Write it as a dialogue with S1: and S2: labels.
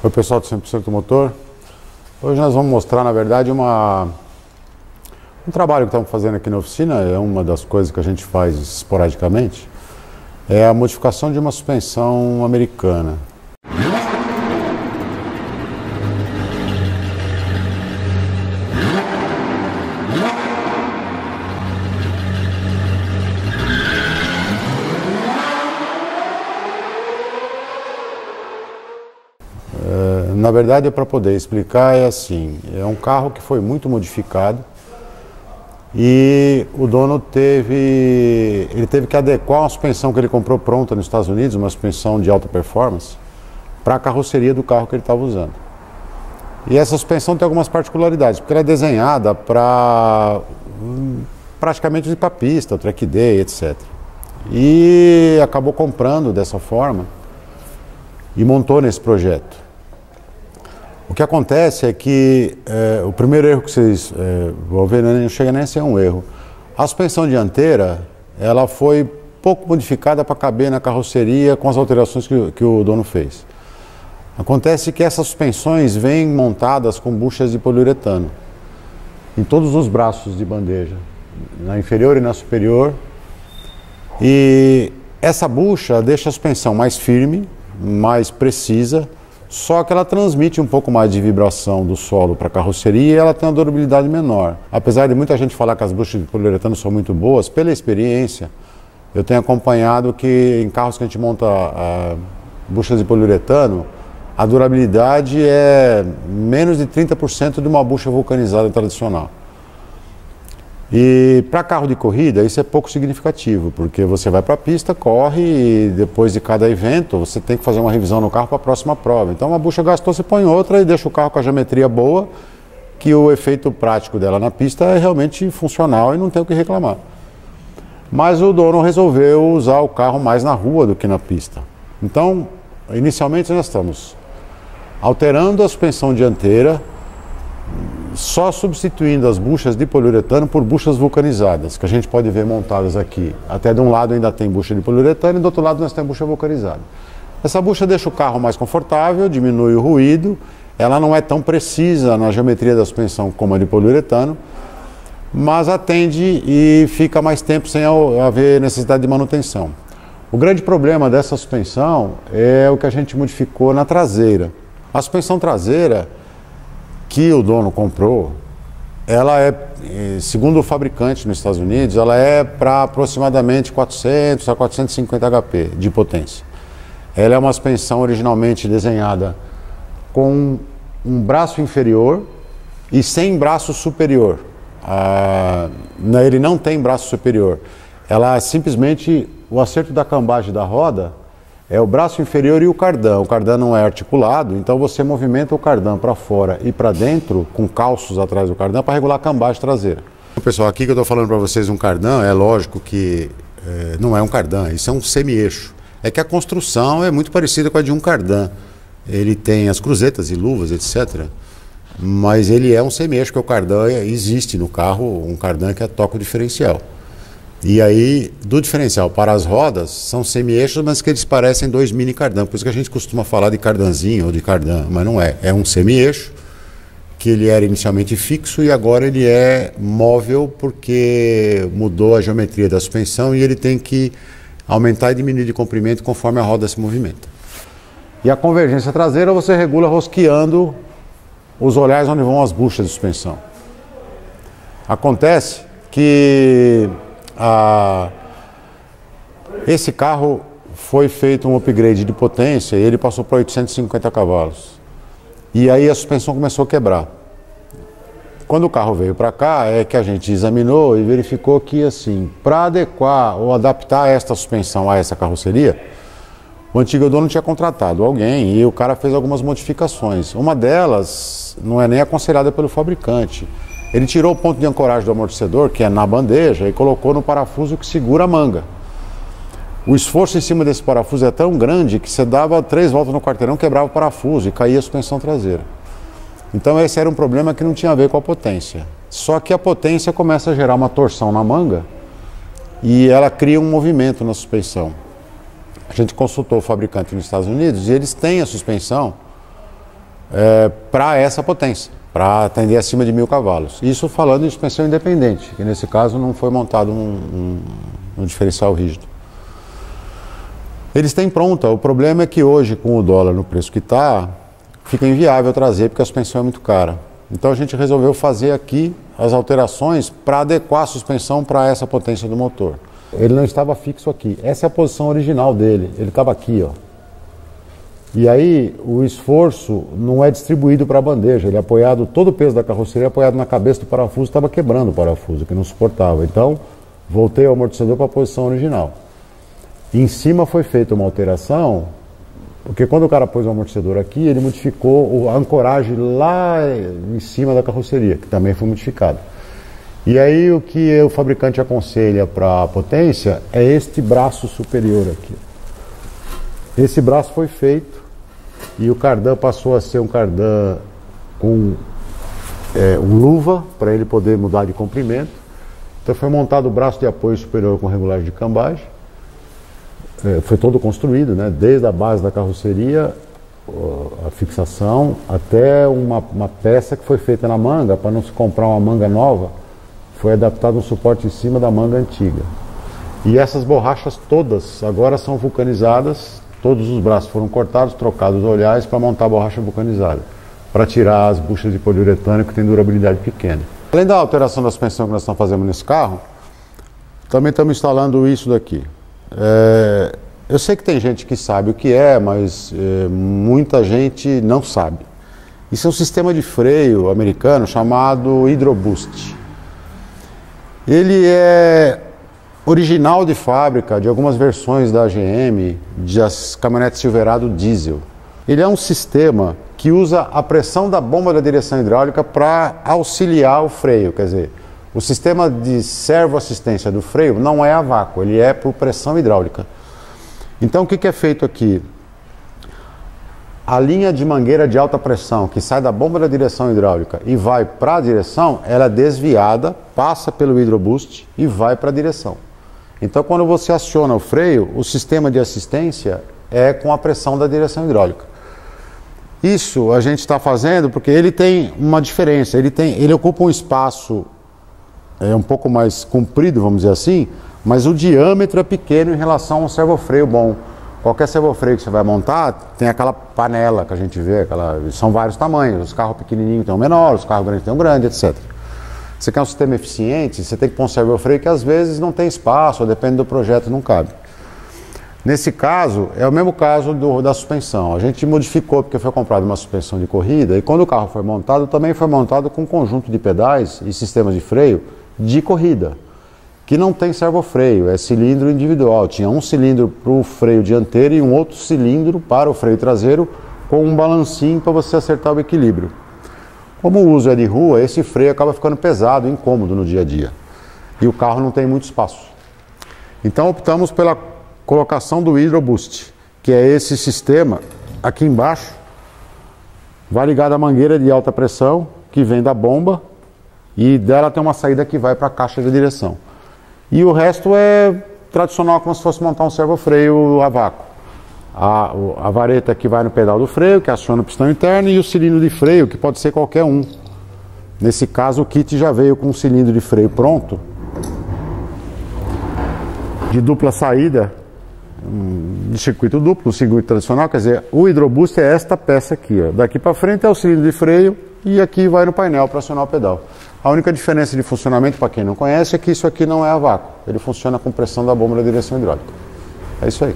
S1: Oi pessoal do 100% do Motor. Hoje nós vamos mostrar, na verdade, uma, um trabalho que estamos fazendo aqui na oficina, é uma das coisas que a gente faz esporadicamente, é a modificação de uma suspensão americana. Na verdade, é para poder explicar, é assim: é um carro que foi muito modificado e o dono teve, ele teve que adequar uma suspensão que ele comprou pronta nos Estados Unidos, uma suspensão de alta performance, para a carroceria do carro que ele estava usando. E essa suspensão tem algumas particularidades, porque ela é desenhada para praticamente ir para pista, track day, etc. E acabou comprando dessa forma e montou nesse projeto. O que acontece é que é, o primeiro erro que vocês é, vão ver né, não chega nem a ser um erro. A suspensão dianteira ela foi pouco modificada para caber na carroceria com as alterações que, que o dono fez. Acontece que essas suspensões vêm montadas com buchas de poliuretano em todos os braços de bandeja, na inferior e na superior. E essa bucha deixa a suspensão mais firme, mais precisa só que ela transmite um pouco mais de vibração do solo para a carroceria e ela tem uma durabilidade menor. Apesar de muita gente falar que as buchas de poliuretano são muito boas, pela experiência, eu tenho acompanhado que em carros que a gente monta uh, buchas de poliuretano, a durabilidade é menos de 30% de uma bucha vulcanizada tradicional. E para carro de corrida isso é pouco significativo, porque você vai para a pista, corre e depois de cada evento você tem que fazer uma revisão no carro para a próxima prova. Então uma bucha gastou, você põe outra e deixa o carro com a geometria boa, que o efeito prático dela na pista é realmente funcional e não tem o que reclamar. Mas o dono resolveu usar o carro mais na rua do que na pista. Então, inicialmente nós estamos alterando a suspensão dianteira, só substituindo as buchas de poliuretano por buchas vulcanizadas, que a gente pode ver montadas aqui. Até de um lado ainda tem bucha de poliuretano e do outro lado nós temos bucha vulcanizada. Essa bucha deixa o carro mais confortável, diminui o ruído, ela não é tão precisa na geometria da suspensão como a de poliuretano, mas atende e fica mais tempo sem haver necessidade de manutenção. O grande problema dessa suspensão é o que a gente modificou na traseira. A suspensão traseira que o dono comprou, ela é, eh, segundo o fabricante nos Estados Unidos, ela é para aproximadamente 400 a 450 HP de potência. Ela é uma suspensão originalmente desenhada com um braço inferior e sem braço superior. Ah, ele não tem braço superior. Ela é simplesmente o acerto da cambagem da roda é o braço inferior e o cardan. O cardan não é articulado, então você movimenta o cardan para fora e para dentro, com calços atrás do cardan, para regular a cambagem traseira. Pessoal, aqui que eu estou falando para vocês um cardan, é lógico que é, não é um cardan, isso é um semi-eixo. É que a construção é muito parecida com a de um cardan. Ele tem as cruzetas e luvas, etc. Mas ele é um semi-eixo, que o cardan existe no carro, um cardan que é toque diferencial. E aí, do diferencial para as rodas, são semi-eixos, mas que eles parecem dois mini cardan. Por isso que a gente costuma falar de cardanzinho ou de cardan, mas não é. É um semi-eixo que ele era inicialmente fixo e agora ele é móvel porque mudou a geometria da suspensão e ele tem que aumentar e diminuir de comprimento conforme a roda se movimenta. E a convergência traseira você regula rosqueando os olhares onde vão as buchas de suspensão. Acontece que ah, esse carro foi feito um upgrade de potência e ele passou para 850 cavalos. E aí a suspensão começou a quebrar. Quando o carro veio para cá, é que a gente examinou e verificou que, assim, para adequar ou adaptar esta suspensão a essa carroceria, o antigo dono tinha contratado alguém e o cara fez algumas modificações. Uma delas não é nem aconselhada pelo fabricante. Ele tirou o ponto de ancoragem do amortecedor, que é na bandeja, e colocou no parafuso que segura a manga. O esforço em cima desse parafuso é tão grande que você dava três voltas no quarteirão, quebrava o parafuso e caía a suspensão traseira. Então esse era um problema que não tinha a ver com a potência. Só que a potência começa a gerar uma torção na manga e ela cria um movimento na suspensão. A gente consultou o fabricante nos Estados Unidos e eles têm a suspensão é, para essa potência, para atender acima de mil cavalos. Isso falando em suspensão independente, que nesse caso não foi montado um, um, um diferencial rígido. Eles têm pronta, o problema é que hoje, com o dólar no preço que está, fica inviável trazer porque a suspensão é muito cara. Então a gente resolveu fazer aqui as alterações para adequar a suspensão para essa potência do motor. Ele não estava fixo aqui. Essa é a posição original dele. Ele estava aqui, ó. E aí o esforço não é distribuído para a bandeja, ele é apoiado, todo o peso da carroceria é apoiado na cabeça do parafuso, estava quebrando o parafuso, que não suportava. Então, voltei o amortecedor para a posição original. Em cima foi feita uma alteração, porque quando o cara pôs o amortecedor aqui, ele modificou a ancoragem lá em cima da carroceria, que também foi modificada. E aí o que o fabricante aconselha para a potência é este braço superior aqui. Esse braço foi feito e o cardan passou a ser um cardan com é, um luva para ele poder mudar de comprimento. Então foi montado o braço de apoio superior com regulagem de cambagem. É, foi todo construído, né? desde a base da carroceria, a fixação, até uma, uma peça que foi feita na manga, para não se comprar uma manga nova, foi adaptado um suporte em cima da manga antiga. E essas borrachas todas agora são vulcanizadas Todos os braços foram cortados, trocados os olhares para montar a borracha vulcanizada, para tirar as buchas de poliuretano que tem durabilidade pequena. Além da alteração da suspensão que nós estamos fazendo nesse carro, também estamos instalando isso daqui. É, eu sei que tem gente que sabe o que é, mas é, muita gente não sabe. Isso é um sistema de freio americano chamado Hydroboost. Ele é original de fábrica de algumas versões da GM, das caminhonetes Silverado diesel. Ele é um sistema que usa a pressão da bomba da direção hidráulica para auxiliar o freio, quer dizer, o sistema de servo-assistência do freio não é a vácuo, ele é por pressão hidráulica. Então o que, que é feito aqui? A linha de mangueira de alta pressão que sai da bomba da direção hidráulica e vai para a direção, ela é desviada, passa pelo hidroboost e vai para a direção. Então, quando você aciona o freio, o sistema de assistência é com a pressão da direção hidráulica. Isso a gente está fazendo porque ele tem uma diferença. Ele, tem, ele ocupa um espaço é, um pouco mais comprido, vamos dizer assim, mas o diâmetro é pequeno em relação a um servofreio bom. Qualquer servofreio que você vai montar tem aquela panela que a gente vê, aquela, são vários tamanhos. Os carros pequenininhos têm um menor, os carros grandes têm um grande, etc. Você quer um sistema eficiente, você tem que pôr um servo-freio que às vezes não tem espaço, ou depende do projeto, não cabe. Nesse caso, é o mesmo caso do, da suspensão. A gente modificou porque foi comprada uma suspensão de corrida e quando o carro foi montado, também foi montado com um conjunto de pedais e sistemas de freio de corrida, que não tem servo-freio, é cilindro individual. Tinha um cilindro para o freio dianteiro e um outro cilindro para o freio traseiro com um balancinho para você acertar o equilíbrio. Como o uso é de rua, esse freio acaba ficando pesado, incômodo no dia a dia. E o carro não tem muito espaço. Então optamos pela colocação do Hydroboost, que é esse sistema aqui embaixo, vai ligado à mangueira de alta pressão, que vem da bomba, e dela tem uma saída que vai para a caixa de direção. E o resto é tradicional, como se fosse montar um servo-freio a vácuo a, a vareta que vai no pedal do freio, que aciona o pistão interno, e o cilindro de freio, que pode ser qualquer um. Nesse caso, o kit já veio com um cilindro de freio pronto, de dupla saída, de circuito duplo, um circuito tradicional, quer dizer, o hidroboost é esta peça aqui. Ó. Daqui para frente é o cilindro de freio e aqui vai no painel para acionar o pedal. A única diferença de funcionamento, para quem não conhece, é que isso aqui não é a vácuo. Ele funciona com pressão da bomba da direção hidráulica. É isso aí.